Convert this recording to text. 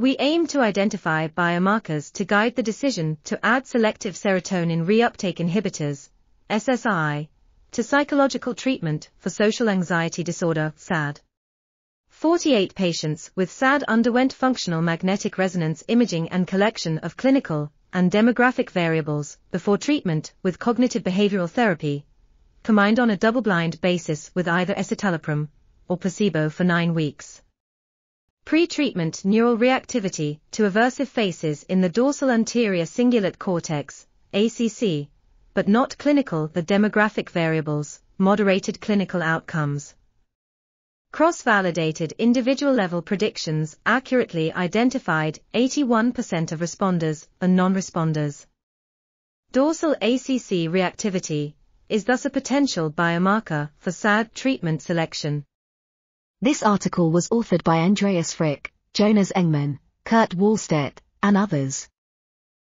We aim to identify biomarkers to guide the decision to add selective serotonin reuptake inhibitors, SSRI, to psychological treatment for social anxiety disorder, SAD. 48 patients with SAD underwent functional magnetic resonance imaging and collection of clinical and demographic variables before treatment with cognitive behavioral therapy, combined on a double-blind basis with either escitalopram or placebo for nine weeks. Pre-treatment neural reactivity to aversive faces in the dorsal anterior cingulate cortex, ACC, but not clinical the demographic variables, moderated clinical outcomes. Cross-validated individual level predictions accurately identified 81% of responders and non-responders. Dorsal ACC reactivity is thus a potential biomarker for SAD treatment selection. This article was authored by Andreas Frick, Jonas Engman, Kurt Wahlstedt, and others.